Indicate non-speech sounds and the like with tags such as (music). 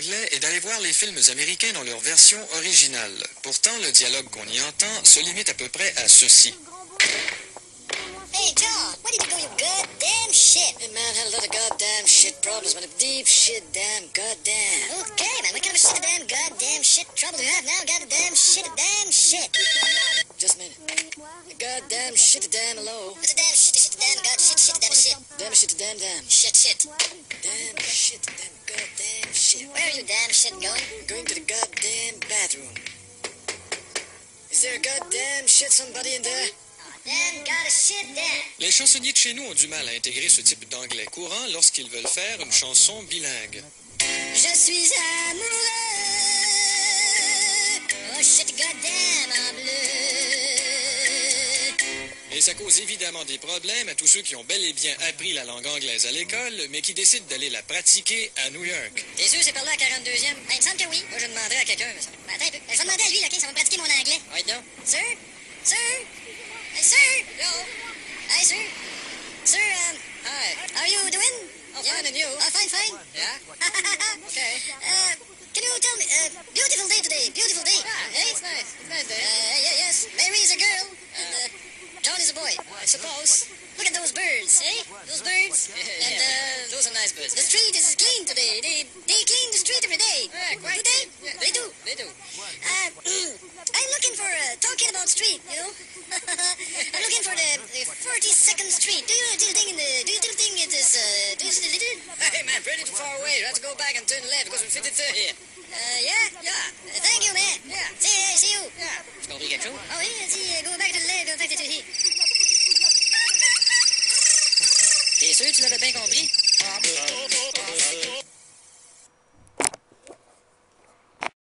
anglais est d'aller voir les films américains dans leur version originale. Pourtant, le dialogue qu'on y entend se limite à peu près à ceci. Hey, John, what did you do, you goddamn shit? Hey, man, had a lot of goddamn shit problems, man. Deep shit, damn, goddamn. Okay, man, what kind of shit damn goddamn shit trouble do you have now? Goddamn shit damn shit. Just a minute. Goddamn shit, damn low. What's a damn shit shit damn god shit shit damn shit? Damn shit, damn, damn. Shit shit. Damn shit, shit going? Going to the goddamn bathroom. Is there a goddamn shit somebody in there? Damn god shit damn. Les chansonniers de chez nous ont du mal à intégrer ce type d'anglais courant lorsqu'ils veulent faire une chanson bilingue. Je suis Et ça cause évidemment des problèmes à tous ceux qui ont bel et bien appris la langue anglaise à l'école, mais qui décident d'aller la pratiquer à New York. T'es sûr c'est par là à 42e? Ben, il me semble que oui. Moi, je demanderais à quelqu'un, mais ça. Ben, attends un peu. Je vais demander à lui, ok? Ça va me pratiquer mon anglais. Ouais, donc. Sir? Sir? Hey, sir? Yo. Hey, sir? Sir, um, Hi. how are you doing? Oh, fine, and you? Oh, fine, fine. Yeah? (laughs) Okay. Those birds, eh? Those birds. Yeah, And, (laughs) yeah. uh, Those are nice birds. the street is clean today. They, they clean the street every day. Yeah, Do they? Yeah, They do. They do. Uh, (clears throat) I'm looking for, uh, talking about street, you know? (laughs) I'm looking for the, the 42nd Street. Do you, do you think, in the, do you think it is, uh, do you still, Hey, man, pretty too far away. You have to go back and turn left because we're 53rd here. uh, yeah? Yeah. Uh, thank you, man. Yeah. See, uh, see you. Yeah. Tu compris quelque chose? Oh, yeah, see, uh, go back to the left, go back to the here. tu l'avais bien compris. Ah,